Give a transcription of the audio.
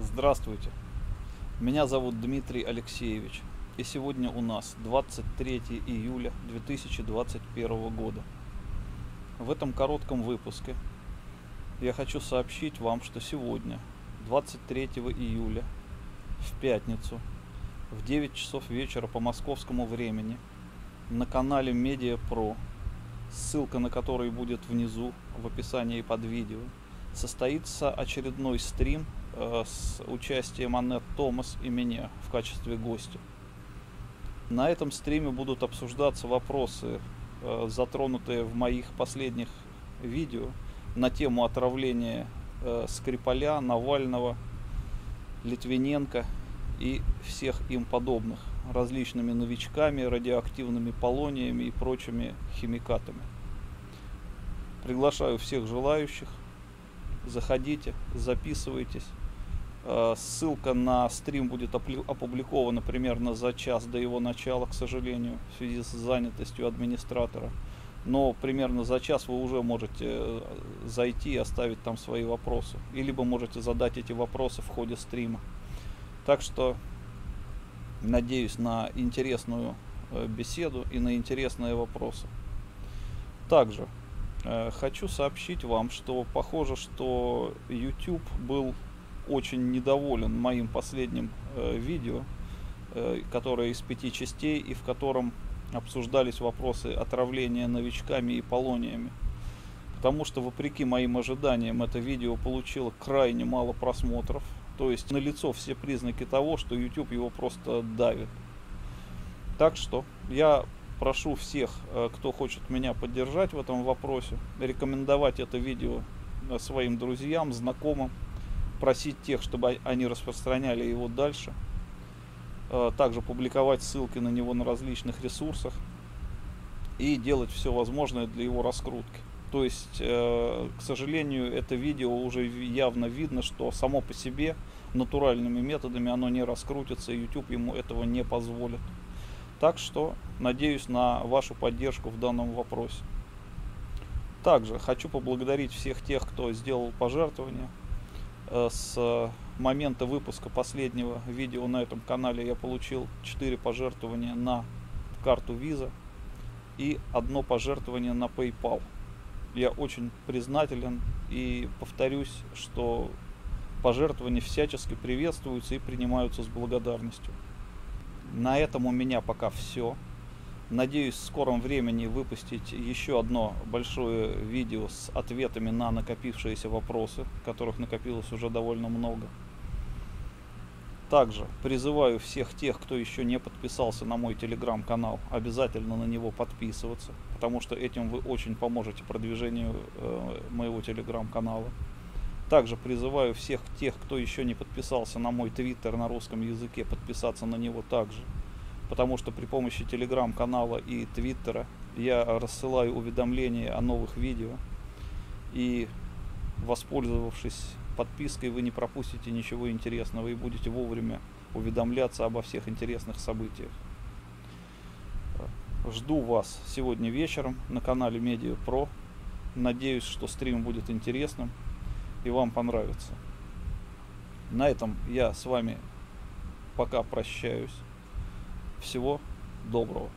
Здравствуйте. Меня зовут Дмитрий Алексеевич. И сегодня у нас 23 июля 2021 года. В этом коротком выпуске я хочу сообщить вам, что сегодня, 23 июля, в пятницу, в 9 часов вечера по московскому времени, на канале Media Pro, ссылка на который будет внизу в описании под видео, состоится очередной стрим э, с участием Аннет Томас и меня в качестве гостя. На этом стриме будут обсуждаться вопросы, э, затронутые в моих последних видео на тему отравления э, Скрипаля, Навального, Литвиненко и всех им подобных различными новичками, радиоактивными полониями и прочими химикатами. Приглашаю всех желающих заходите, записывайтесь. Э, ссылка на стрим будет опубликована примерно за час до его начала, к сожалению, в связи с занятостью администратора. Но примерно за час вы уже можете э, зайти и оставить там свои вопросы. И либо можете задать эти вопросы в ходе стрима. Так что надеюсь на интересную э, беседу и на интересные вопросы. Также хочу сообщить вам, что похоже, что YouTube был очень недоволен моим последним э, видео, э, которое из пяти частей и в котором обсуждались вопросы отравления новичками и полониями. Потому что, вопреки моим ожиданиям, это видео получило крайне мало просмотров. То есть налицо все признаки того, что YouTube его просто давит. Так что я прошу всех, э, кто хочет меня поддержать в этом вопросе, рекомендовать это видео э, своим друзьям, знакомым, просить тех, чтобы они распространяли его дальше, э, также публиковать ссылки на него на различных ресурсах и делать все возможное для его раскрутки. То есть, к сожалению, это видео уже явно видно, что само по себе натуральными методами оно не раскрутится, и YouTube ему этого не позволит. Так что надеюсь на вашу поддержку в данном вопросе. Также хочу поблагодарить всех тех, кто сделал пожертвования. Э, с момента выпуска последнего видео на этом канале я получил 4 пожертвования на карту Visa и одно пожертвование на PayPal. Я очень признателен и повторюсь, что пожертвования всячески приветствуются и принимаются с благодарностью. На этом у меня пока все. Надеюсь в скором времени выпустить еще одно большое видео с ответами на накопившиеся вопросы, которых накопилось уже довольно много. Также призываю всех тех, кто еще не подписался на мой телеграм-канал, обязательно на него подписываться, потому что этим вы очень поможете продвижению э, моего телеграм-канала. Также призываю всех тех, кто еще не подписался на мой твиттер на русском языке, подписаться на него также. Потому что при помощи телеграм-канала и твиттера я рассылаю уведомления о новых видео. И воспользовавшись подпиской, вы не пропустите ничего интересного и будете вовремя уведомляться обо всех интересных событиях. Жду вас сегодня вечером на канале Media Pro. Надеюсь, что стрим будет интересным и вам понравится. На этом я с вами пока прощаюсь. Всего доброго.